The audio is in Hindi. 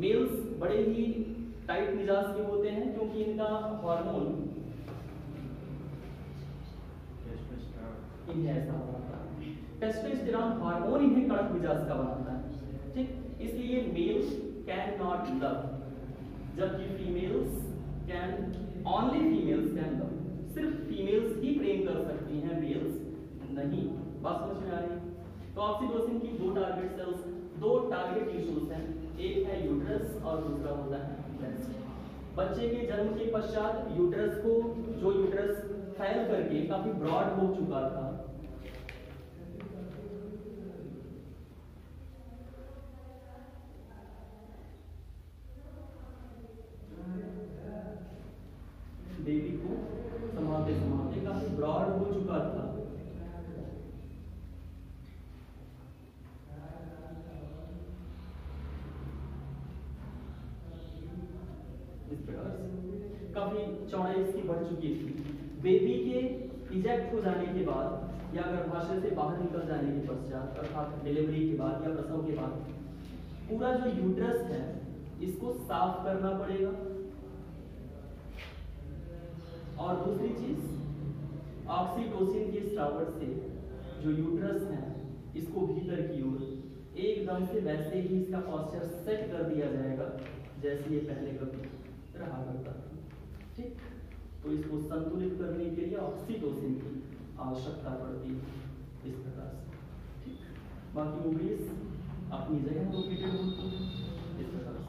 मेल्स बड़े ही टाइट मिजाज के होते हैं, क्योंकि इनका हार्मोन इन्हें ऐसा बनाता है। हार्मोन इन्हें कड़क मिजाज का बनाता है। ठीक? इसलिए मेल्स कैन नॉट लव जबकि females can only females can love सिर्फ़ फीमेल्स ही प्रेम कर सकती हैं मेल्स नहीं। बात समझ में आ रही? है तो ऑक्सीटोसिन की दो टारगेट सेल्स दो टारगेट टिश्यूज हैं। एक यूट्रस और दूसरा होता है ब्रेस्ट बच्चे के जन्म के पश्चात यूट्रस को जो यूट्रस फैल करके काफ़ी ब्रॉड हो चुका था, बेबी को संभालते संभालते काफ़ी ब्रॉड हो चुका था इस प्रकार से काफ़ी चौड़ाई इसकी बढ़ चुकी थी। बेबी के इजेक्ट हो जाने के बाद या गर्भाशय से बाहर निकल जाने के पश्चात, अर्थात डिलीवरी के बाद या प्रसव के बाद, पूरा जो यूट्रस है, इसको साफ़ करना पड़ेगा। और दूसरी चीज़ ऑक्सीटोसिन के स्ट्रावर से जो यूट्रस है, इसको भीतर की ओर एकदम से वैसे ही इसका पॉस्चर सेट कर दिया जाएगा, जैसे ये पहले कभी रहा करता था। ठीक? तो इसको संतुलित करने के लिए ऑक्सीटोसिन की आवश्यकता पड़ती है इस प्रकार से। ठीक? बाकी ओवरीज अपनी जगह होती है